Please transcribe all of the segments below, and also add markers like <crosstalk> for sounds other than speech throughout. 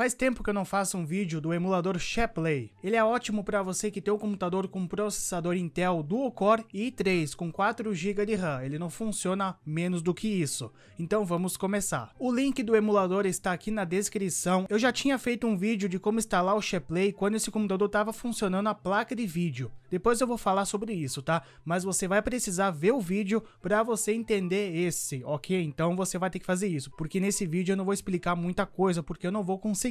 Faz tempo que eu não faço um vídeo do emulador Shapley. Ele é ótimo para você que tem um computador com processador Intel Dual-Core e i3 com 4 GB de RAM. Ele não funciona menos do que isso. Então vamos começar. O link do emulador está aqui na descrição. Eu já tinha feito um vídeo de como instalar o Shapley quando esse computador estava funcionando a placa de vídeo. Depois eu vou falar sobre isso, tá? Mas você vai precisar ver o vídeo para você entender esse, ok? Então você vai ter que fazer isso, porque nesse vídeo eu não vou explicar muita coisa, porque eu não vou conseguir,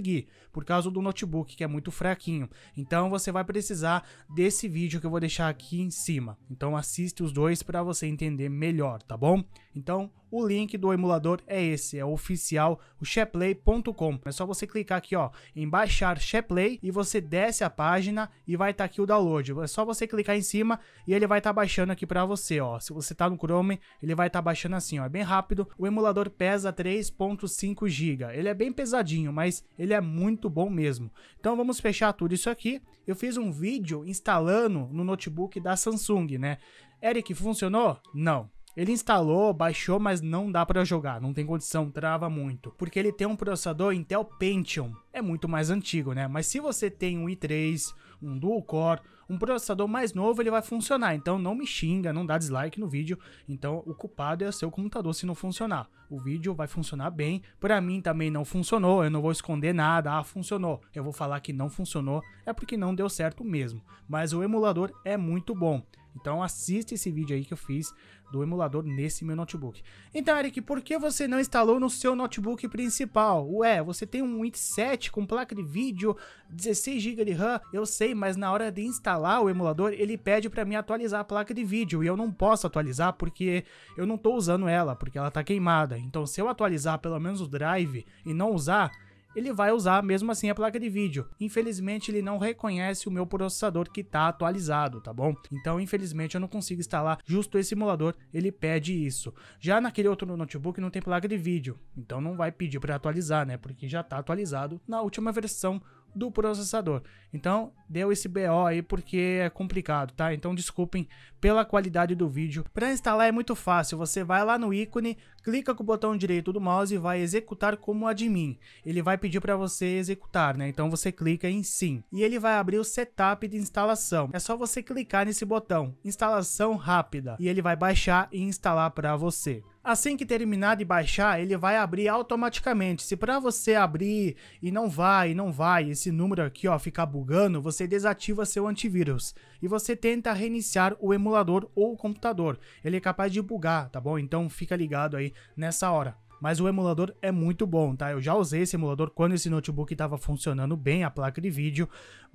por causa do notebook, que é muito fraquinho. Então você vai precisar desse vídeo que eu vou deixar aqui em cima. Então assiste os dois para você entender melhor, tá bom? Então o link do emulador é esse, é oficial, o sheplay.com. É só você clicar aqui, ó, em baixar Sheplay e você desce a página e vai estar tá aqui o download. É só você clicar em cima e ele vai estar tá baixando aqui para você, ó. Se você tá no Chrome, ele vai estar tá baixando assim, ó, é bem rápido. O emulador pesa 3.5 GB. Ele é bem pesadinho, mas ele é muito bom mesmo. Então vamos fechar tudo isso aqui. Eu fiz um vídeo instalando no notebook da Samsung, né? Eric, funcionou? Não. Ele instalou, baixou, mas não dá para jogar, não tem condição, trava muito. Porque ele tem um processador Intel Pentium, é muito mais antigo, né? Mas se você tem um i3, um dual core, um processador mais novo, ele vai funcionar. Então não me xinga, não dá dislike no vídeo. Então o culpado é o seu computador se não funcionar. O vídeo vai funcionar bem. Para mim também não funcionou, eu não vou esconder nada. Ah, funcionou. Eu vou falar que não funcionou, é porque não deu certo mesmo. Mas o emulador é muito bom. Então assiste esse vídeo aí que eu fiz do emulador nesse meu notebook. Então, Eric, por que você não instalou no seu notebook principal? Ué, você tem um i7 com placa de vídeo, 16 GB de RAM, eu sei, mas na hora de instalar o emulador, ele pede para mim atualizar a placa de vídeo e eu não posso atualizar porque eu não estou usando ela, porque ela está queimada. Então, se eu atualizar pelo menos o drive e não usar, ele vai usar mesmo assim a placa de vídeo. Infelizmente ele não reconhece o meu processador que está atualizado, tá bom? Então infelizmente eu não consigo instalar justo esse emulador, ele pede isso. Já naquele outro notebook não tem placa de vídeo, então não vai pedir para atualizar, né? Porque já está atualizado na última versão do processador. Então, deu esse BO aí porque é complicado, tá? Então, desculpem pela qualidade do vídeo. Para instalar é muito fácil, você vai lá no ícone, clica com o botão direito do mouse e vai executar como admin. Ele vai pedir para você executar, né? Então, você clica em sim. E ele vai abrir o setup de instalação. É só você clicar nesse botão, instalação rápida, e ele vai baixar e instalar para você. Assim que terminar de baixar, ele vai abrir automaticamente. Se para você abrir e não vai, e não vai, esse número aqui ó, ficar bugando, você desativa seu antivírus. E você tenta reiniciar o emulador ou o computador. Ele é capaz de bugar, tá bom? Então fica ligado aí nessa hora. Mas o emulador é muito bom, tá? Eu já usei esse emulador quando esse notebook estava funcionando bem, a placa de vídeo.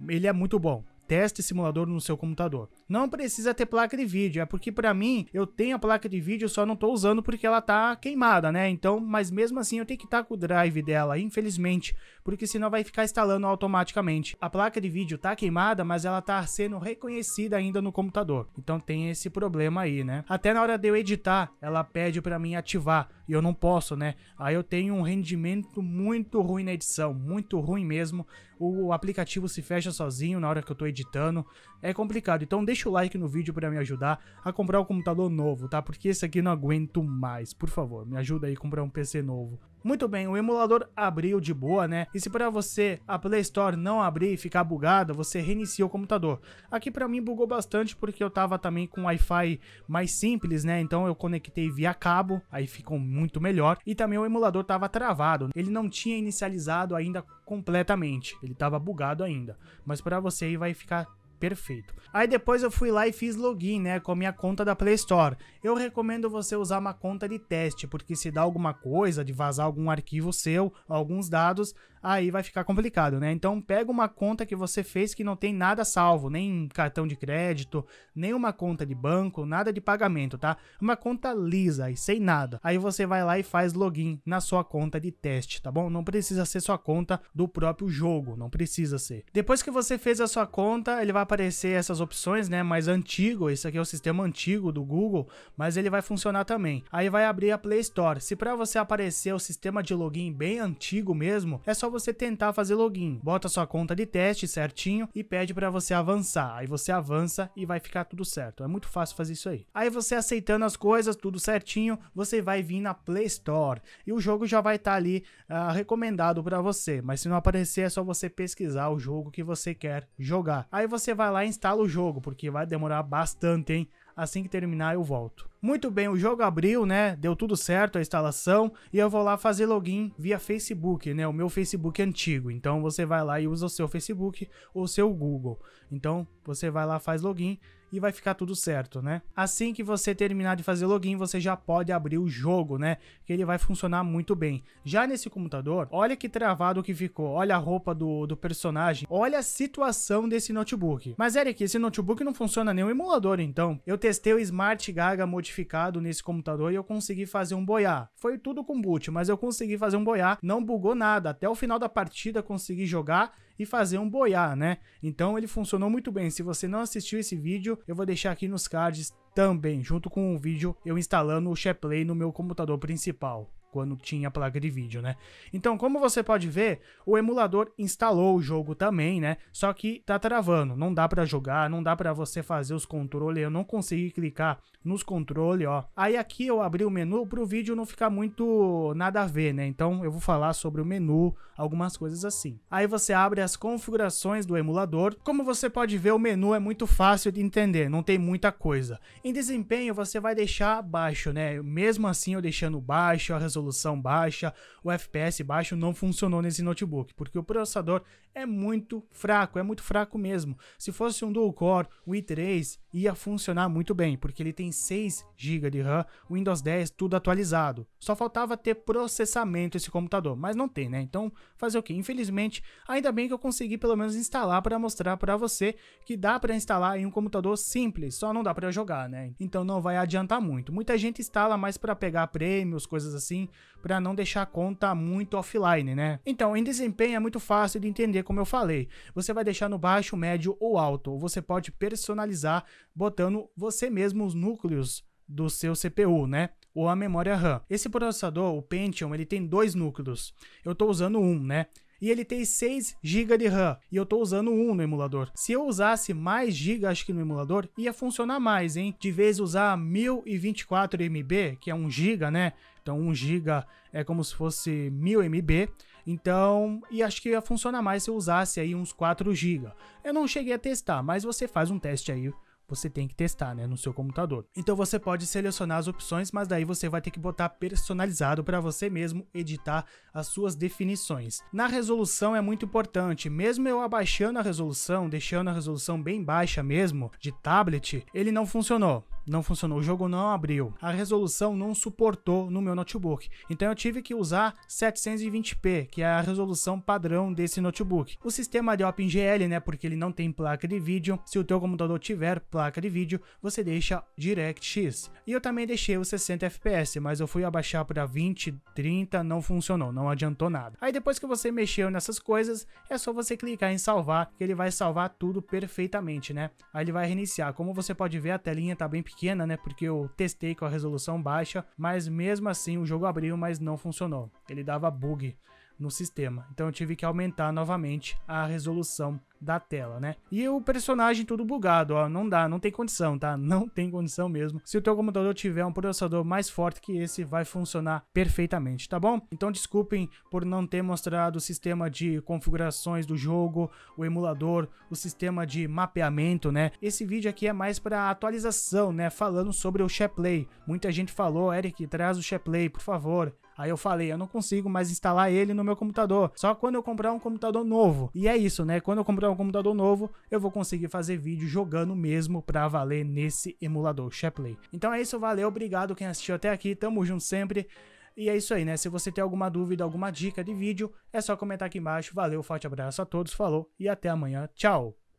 Ele é muito bom. Teste simulador no seu computador. Não precisa ter placa de vídeo, é porque para mim eu tenho a placa de vídeo, só não tô usando porque ela tá queimada, né? Então, mas mesmo assim eu tenho que estar tá com o drive dela, infelizmente, porque senão vai ficar instalando automaticamente. A placa de vídeo tá queimada, mas ela tá sendo reconhecida ainda no computador. Então tem esse problema aí, né? Até na hora de eu editar, ela pede para mim ativar e eu não posso, né? Aí eu tenho um rendimento muito ruim na edição, muito ruim mesmo. O aplicativo se fecha sozinho na hora que eu tô editando. É complicado. Então deixa o like no vídeo para me ajudar a comprar um computador novo, tá? Porque esse aqui não aguento mais. Por favor, me ajuda aí a comprar um PC novo. Muito bem, o emulador abriu de boa, né? E se para você a Play Store não abrir e ficar bugada, você reinicia o computador. Aqui para mim bugou bastante porque eu tava também com Wi-Fi mais simples, né? Então eu conectei via cabo, aí ficou muito melhor. E também o emulador tava travado, ele não tinha inicializado ainda completamente, ele tava bugado ainda. Mas para você aí vai ficar perfeito. Aí depois eu fui lá e fiz login, né, com a minha conta da Play Store. Eu recomendo você usar uma conta de teste, porque se dá alguma coisa, de vazar algum arquivo seu, alguns dados, aí vai ficar complicado, né? Então pega uma conta que você fez que não tem nada salvo, nem cartão de crédito, nem uma conta de banco, nada de pagamento, tá? Uma conta lisa e sem nada. Aí você vai lá e faz login na sua conta de teste, tá bom? Não precisa ser sua conta do próprio jogo, não precisa ser. Depois que você fez a sua conta, ele vai aparecer essas opções, né, mais antigo, esse aqui é o sistema antigo do Google, mas ele vai funcionar também. Aí vai abrir a Play Store. Se para você aparecer o sistema de login bem antigo mesmo, é só você tentar fazer login. Bota sua conta de teste certinho e pede para você avançar. Aí você avança e vai ficar tudo certo. É muito fácil fazer isso aí. Aí você aceitando as coisas, tudo certinho, você vai vir na Play Store e o jogo já vai estar tá ali uh, recomendado para você. Mas se não aparecer, é só você pesquisar o jogo que você quer jogar. Aí você vai lá e instala o jogo, porque vai demorar bastante, hein? Assim que terminar, eu volto. Muito bem, o jogo abriu, né? Deu tudo certo a instalação e eu vou lá fazer login via Facebook, né? O meu Facebook antigo. Então você vai lá e usa o seu Facebook ou seu Google. Então você vai lá, faz login e vai ficar tudo certo, né? Assim que você terminar de fazer login, você já pode abrir o jogo, né? Que ele vai funcionar muito bem. Já nesse computador, olha que travado que ficou. Olha a roupa do, do personagem. Olha a situação desse notebook. Mas, Eric, esse notebook não funciona nem o emulador, então. Eu testei o Smart Gaga modificado nesse computador e eu consegui fazer um boiar. Foi tudo com boot, mas eu consegui fazer um boiar. Não bugou nada. Até o final da partida consegui jogar e fazer um boiar, né? Então ele funcionou muito bem. Se você não assistiu esse vídeo, eu vou deixar aqui nos cards também, junto com o vídeo eu instalando o SharePlay no meu computador principal quando tinha placa de vídeo, né? Então, como você pode ver, o emulador instalou o jogo também, né? Só que tá travando, não dá para jogar, não dá para você fazer os controles, eu não consegui clicar nos controles, ó. Aí aqui eu abri o menu para o vídeo não ficar muito nada a ver, né? Então eu vou falar sobre o menu, algumas coisas assim. Aí você abre as configurações do emulador. Como você pode ver, o menu é muito fácil de entender, não tem muita coisa. Em desempenho você vai deixar baixo, né? Mesmo assim eu deixando baixo, a resolução baixa, o FPS baixo não funcionou nesse notebook, porque o processador é muito fraco, é muito fraco mesmo. Se fosse um dual core, o i3 ia funcionar muito bem, porque ele tem 6 GB de RAM, Windows 10 tudo atualizado. Só faltava ter processamento esse computador, mas não tem, né? Então, fazer o que? Infelizmente, ainda bem que eu consegui pelo menos instalar para mostrar para você que dá para instalar em um computador simples, só não dá para jogar, né? Então não vai adiantar muito. Muita gente instala mais para pegar prêmios, coisas assim, para não deixar a conta muito offline, né? Então, em desempenho é muito fácil de entender, como eu falei. Você vai deixar no baixo, médio ou alto, você pode personalizar botando você mesmo os núcleos do seu CPU, né? Ou a memória RAM. Esse processador, o Pentium, ele tem dois núcleos. Eu estou usando um, né? E ele tem 6 GB de RAM e eu estou usando um no emulador. Se eu usasse mais GB, acho que no emulador, ia funcionar mais, hein? De vez usar 1024 MB, que é 1 GB, né? Então 1 GB é como se fosse 1000 MB. Então, e acho que ia funcionar mais se eu usasse aí uns 4 GB. Eu não cheguei a testar, mas você faz um teste aí você tem que testar, né, no seu computador. Então você pode selecionar as opções, mas daí você vai ter que botar personalizado para você mesmo editar as suas definições. Na resolução é muito importante, mesmo eu abaixando a resolução, deixando a resolução bem baixa mesmo, de tablet, ele não funcionou não funcionou, o jogo não abriu. A resolução não suportou no meu notebook. Então eu tive que usar 720p, que é a resolução padrão desse notebook. O sistema de OpenGL, né, porque ele não tem placa de vídeo, se o teu computador tiver placa de vídeo, você deixa DirectX. E eu também deixei os 60 fps, mas eu fui abaixar para 20, 30, não funcionou, não adiantou nada. Aí depois que você mexeu nessas coisas, é só você clicar em salvar, que ele vai salvar tudo perfeitamente, né? Aí ele vai reiniciar. Como você pode ver, a telinha tá bem pequena pequena, né? Porque eu testei com a resolução baixa, mas mesmo assim o jogo abriu, mas não funcionou. Ele dava bug no sistema. Então eu tive que aumentar novamente a resolução da tela, né? E o personagem tudo bugado, ó, não dá, não tem condição, tá? <laughs> Não tem condição mesmo. Se o teu computador tiver um processador mais forte que esse, vai funcionar perfeitamente, tá bom? Então desculpem por não ter mostrado o sistema de configurações do jogo, o emulador, o sistema de mapeamento, né? Esse vídeo aqui é mais para atualização, né? Falando sobre o SharePlay. Muita gente falou, Eric, traz o SharePlay, por favor. Aí eu falei, eu não consigo mais instalar ele no meu computador, só quando eu comprar um computador novo. E é isso, né? Quando eu comprar um computador novo, eu vou conseguir fazer vídeo jogando mesmo pra valer nesse emulador SharePlay. Então é isso, valeu, obrigado quem assistiu até aqui, tamo junto sempre. E é isso aí, né? Se você tem alguma dúvida, alguma dica de vídeo, é só comentar aqui embaixo. Valeu, forte abraço a todos, falou e até amanhã. Tchau!